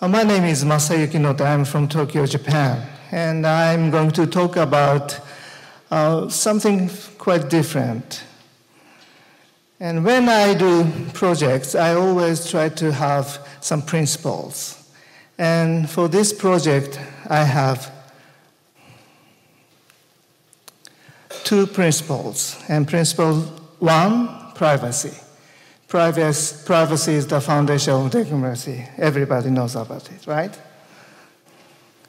Uh, my name is Masayuki Noto. I'm from Tokyo, Japan. And I'm going to talk about uh, something quite different. And when I do projects, I always try to have some principles. And for this project, I have two principles. And principle one, privacy. Privacy, privacy is the foundation of democracy. Everybody knows about it, right?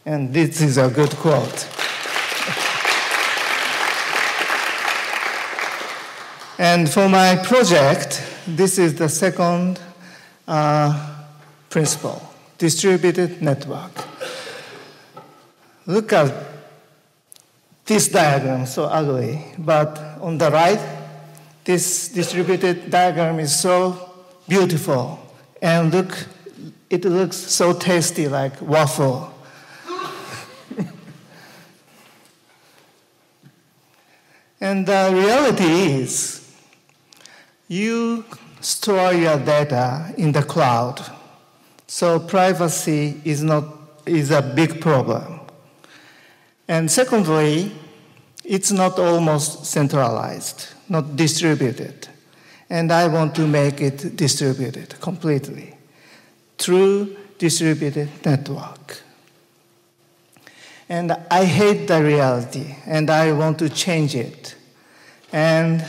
And this is a good quote. and for my project, this is the second uh, principle distributed network. Look at this diagram, so ugly, but on the right, this distributed diagram is so beautiful. And look, it looks so tasty like waffle. and the reality is, you store your data in the cloud so privacy is not is a big problem. And secondly, it's not almost centralized, not distributed. And I want to make it distributed completely through distributed network. And I hate the reality, and I want to change it. And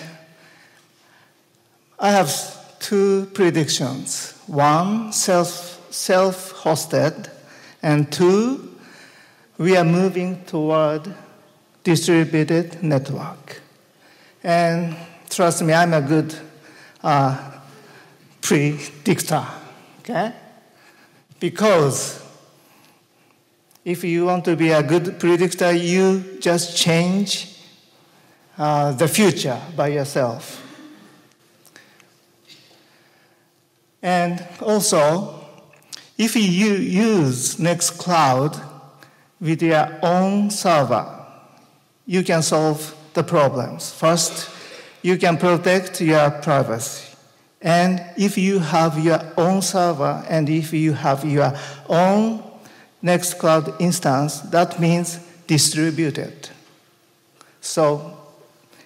I have two predictions. One, self self hosted, and two, we are moving toward distributed network. And trust me, I'm a good uh, predictor, okay? Because if you want to be a good predictor, you just change uh, the future by yourself. And also, if you use Nextcloud with your own server, you can solve the problems. First, you can protect your privacy. And if you have your own server and if you have your own Nextcloud instance, that means distributed. So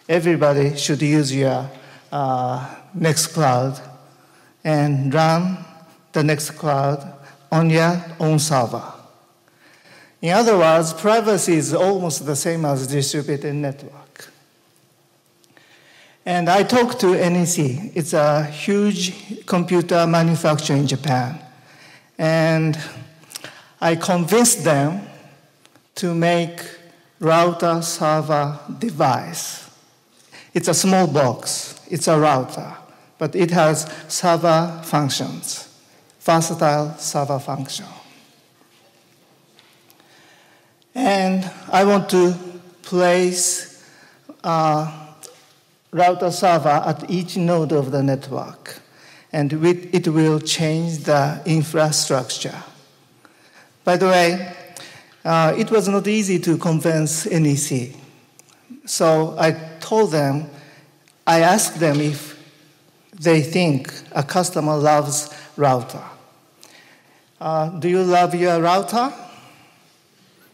everybody should use your uh, Nextcloud and run the Nextcloud on your own server. In other words, privacy is almost the same as distributed network. And I talked to NEC. It's a huge computer manufacturer in Japan. And I convinced them to make router server device. It's a small box. It's a router, but it has server functions versatile server function. And I want to place a router server at each node of the network, and it will change the infrastructure. By the way, uh, it was not easy to convince NEC. So I told them, I asked them if they think a customer loves router. Uh, do you love your router?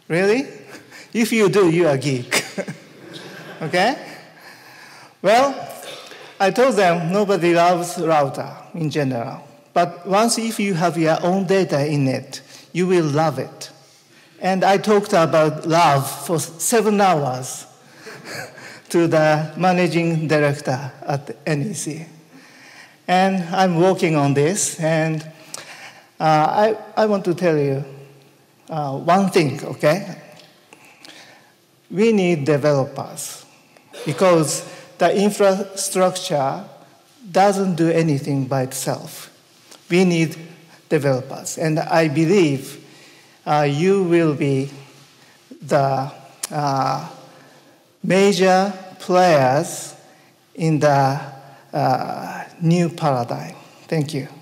Really? If you do, you are a geek. okay? Well, I told them nobody loves router in general. But once if you have your own data in it, you will love it. And I talked about love for seven hours to the managing director at NEC. And I'm working on this, and uh, I, I want to tell you uh, one thing, okay? We need developers because the infrastructure doesn't do anything by itself. We need developers. And I believe uh, you will be the uh, major players in the uh, new paradigm. Thank you.